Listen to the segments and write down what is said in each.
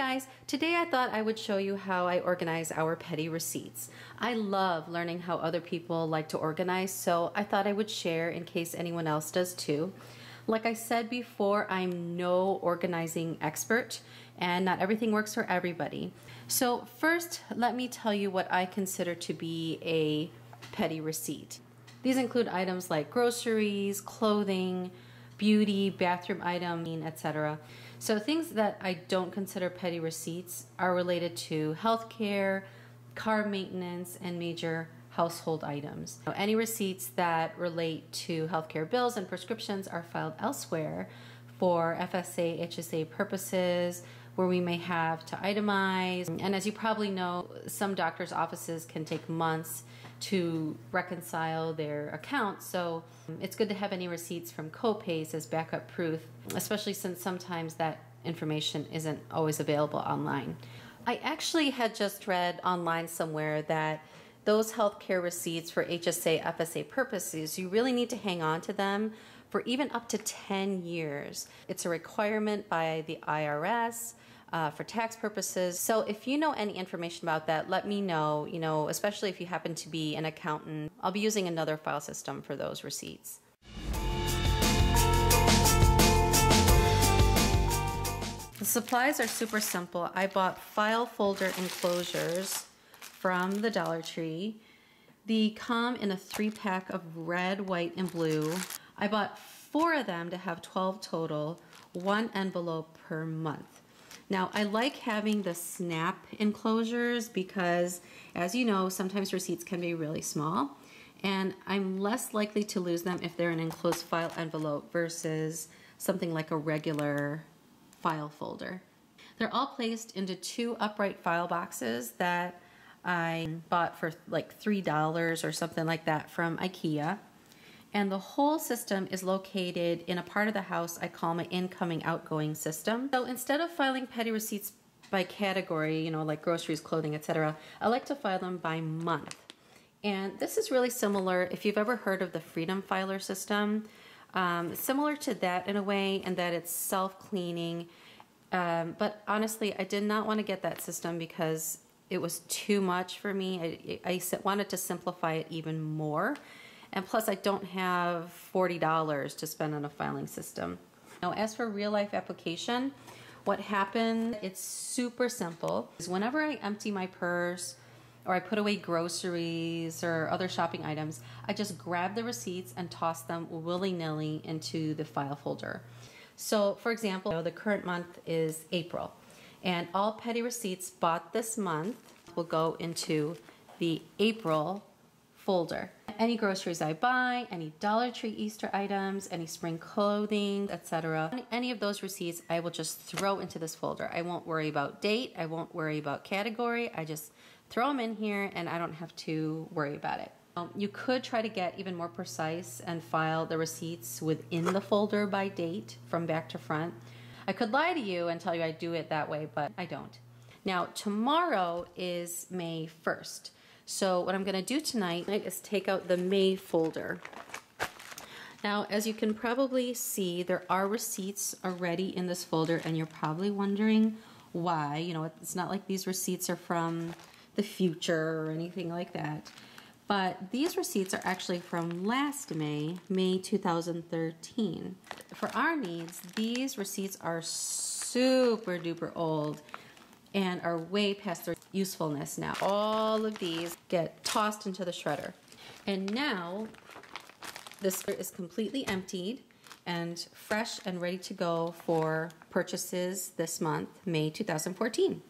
guys, today I thought I would show you how I organize our petty receipts. I love learning how other people like to organize, so I thought I would share in case anyone else does too. Like I said before, I'm no organizing expert and not everything works for everybody. So first, let me tell you what I consider to be a petty receipt. These include items like groceries, clothing, beauty, bathroom item, etc. So things that I don't consider petty receipts are related to healthcare, car maintenance, and major household items. Any receipts that relate to healthcare bills and prescriptions are filed elsewhere for FSA, HSA purposes, where we may have to itemize. And as you probably know, some doctors' offices can take months to reconcile their accounts. So um, it's good to have any receipts from copays as backup proof, especially since sometimes that information isn't always available online. I actually had just read online somewhere that those healthcare receipts for HSA, FSA purposes, you really need to hang on to them for even up to 10 years. It's a requirement by the IRS. Uh, for tax purposes. So if you know any information about that, let me know, you know, especially if you happen to be an accountant. I'll be using another file system for those receipts. The supplies are super simple. I bought file folder enclosures from the Dollar Tree. The come in a three pack of red, white, and blue. I bought four of them to have 12 total, one envelope per month. Now I like having the snap enclosures because as you know, sometimes receipts can be really small and I'm less likely to lose them if they're an enclosed file envelope versus something like a regular file folder. They're all placed into two upright file boxes that I bought for like $3 or something like that from Ikea and the whole system is located in a part of the house I call my incoming outgoing system. So instead of filing petty receipts by category, you know, like groceries, clothing, etc., I like to file them by month. And this is really similar, if you've ever heard of the Freedom Filer system, um, similar to that in a way, in that it's self-cleaning. Um, but honestly, I did not want to get that system because it was too much for me. I, I wanted to simplify it even more. And plus I don't have $40 to spend on a filing system. Now as for real life application, what happened, it's super simple. Is whenever I empty my purse or I put away groceries or other shopping items, I just grab the receipts and toss them willy-nilly into the file folder. So for example, the current month is April and all petty receipts bought this month will go into the April folder. Any groceries I buy, any Dollar Tree Easter items, any spring clothing, etc. Any of those receipts I will just throw into this folder. I won't worry about date, I won't worry about category, I just throw them in here and I don't have to worry about it. Um, you could try to get even more precise and file the receipts within the folder by date from back to front. I could lie to you and tell you I do it that way, but I don't. Now, tomorrow is May 1st. So what I'm going to do tonight is take out the May folder. Now, as you can probably see, there are receipts already in this folder, and you're probably wondering why. You know, it's not like these receipts are from the future or anything like that. But these receipts are actually from last May, May 2013. For our needs, these receipts are super duper old and are way past their usefulness now. All of these get tossed into the shredder. And now this is completely emptied and fresh and ready to go for purchases this month, May 2014.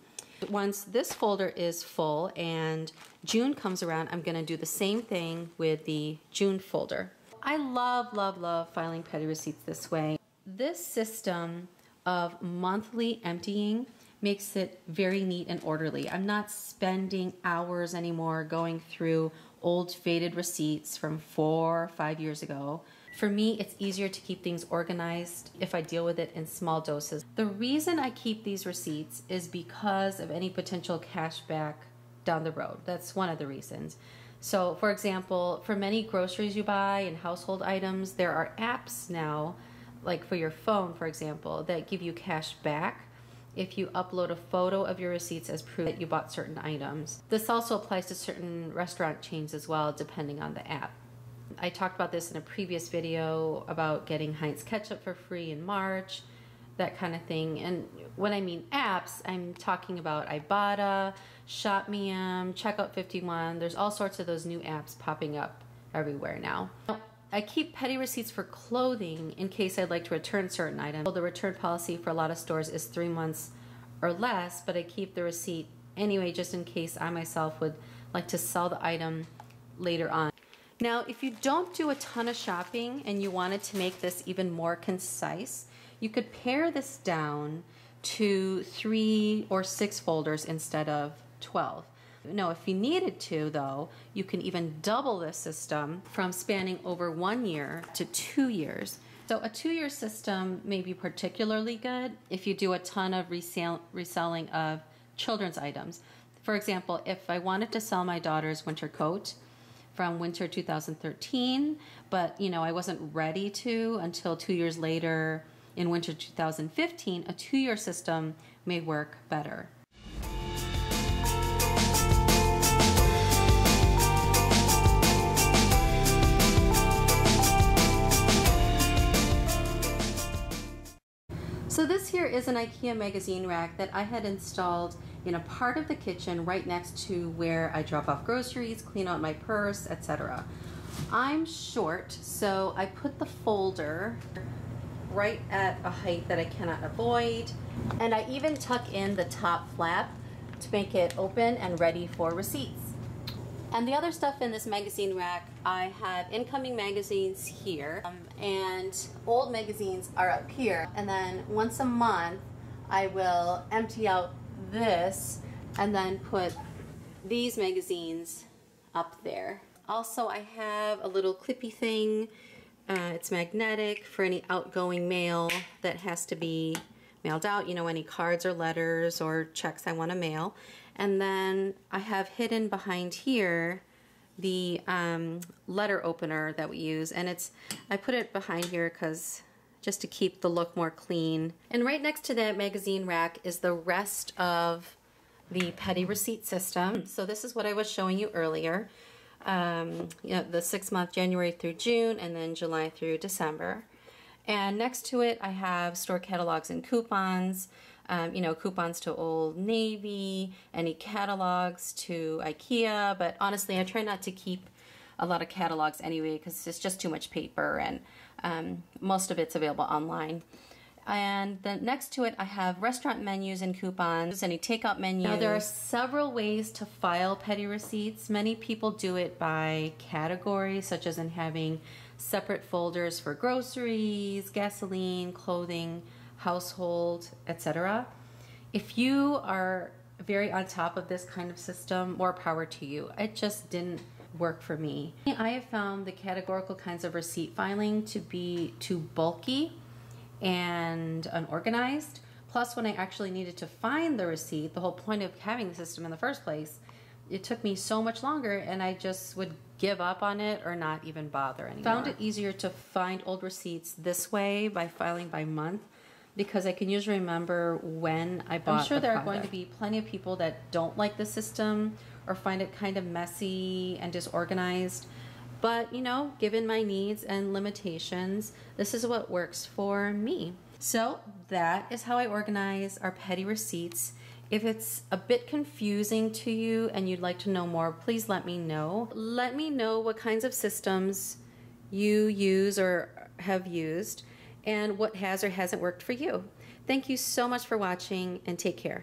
Once this folder is full and June comes around, I'm gonna do the same thing with the June folder. I love, love, love filing petty receipts this way. This system of monthly emptying makes it very neat and orderly. I'm not spending hours anymore going through old faded receipts from four or five years ago. For me, it's easier to keep things organized if I deal with it in small doses. The reason I keep these receipts is because of any potential cash back down the road. That's one of the reasons. So, for example, for many groceries you buy and household items, there are apps now, like for your phone, for example, that give you cash back if you upload a photo of your receipts as proof that you bought certain items. This also applies to certain restaurant chains as well, depending on the app. I talked about this in a previous video about getting Heinz ketchup for free in March, that kind of thing. And when I mean apps, I'm talking about Ibotta, ShopMium, Checkout 51. There's all sorts of those new apps popping up everywhere now. I keep petty receipts for clothing in case I'd like to return certain items. The return policy for a lot of stores is three months or less, but I keep the receipt anyway just in case I myself would like to sell the item later on. Now, if you don't do a ton of shopping and you wanted to make this even more concise, you could pare this down to three or six folders instead of 12. No, if you needed to, though, you can even double this system from spanning over one year to two years. So a two-year system may be particularly good if you do a ton of resell reselling of children's items. For example, if I wanted to sell my daughter's winter coat from winter 2013, but you know I wasn't ready to until two years later in winter 2015, a two-year system may work better. So this here is an IKEA magazine rack that I had installed in a part of the kitchen right next to where I drop off groceries, clean out my purse, etc. I'm short, so I put the folder right at a height that I cannot avoid. And I even tuck in the top flap to make it open and ready for receipts. And the other stuff in this magazine rack, I have incoming magazines here, um, and old magazines are up here. And then once a month, I will empty out this and then put these magazines up there. Also, I have a little clippy thing. Uh, it's magnetic for any outgoing mail that has to be mailed out, you know, any cards or letters or checks I want to mail. And then I have hidden behind here the um, letter opener that we use. And it's, I put it behind here because just to keep the look more clean. And right next to that magazine rack is the rest of the petty receipt system. So this is what I was showing you earlier. Um, you know, the six month January through June and then July through December. And next to it, I have store catalogs and coupons um, you know, coupons to Old Navy, any catalogs to IKEA. But honestly, I try not to keep a lot of catalogs anyway because it's just too much paper and um, most of it's available online. And then next to it, I have restaurant menus and coupons, any takeout menus. Now, there are several ways to file petty receipts. Many people do it by category, such as in having separate folders for groceries, gasoline, clothing, household, etc. If you are very on top of this kind of system, more power to you. It just didn't work for me. I have found the categorical kinds of receipt filing to be too bulky and unorganized. Plus, when I actually needed to find the receipt, the whole point of having the system in the first place, it took me so much longer and I just would give up on it or not even bother anymore. Found it easier to find old receipts this way by filing by month because I can usually remember when I bought. I'm sure the there product. are going to be plenty of people that don't like the system or find it kind of messy and disorganized. But you know, given my needs and limitations, this is what works for me. So that is how I organize our petty receipts. If it's a bit confusing to you and you'd like to know more, please let me know. Let me know what kinds of systems you use or have used and what has or hasn't worked for you. Thank you so much for watching and take care.